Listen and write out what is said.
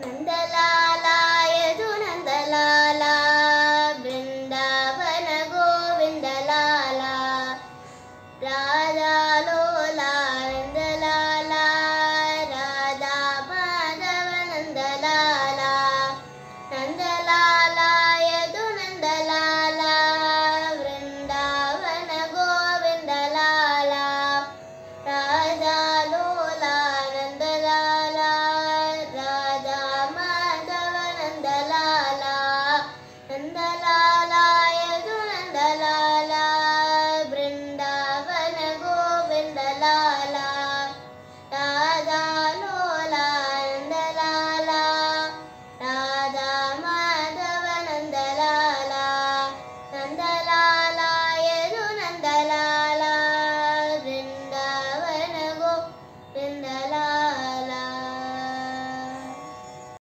Nandlala युनन्दला Govindlala.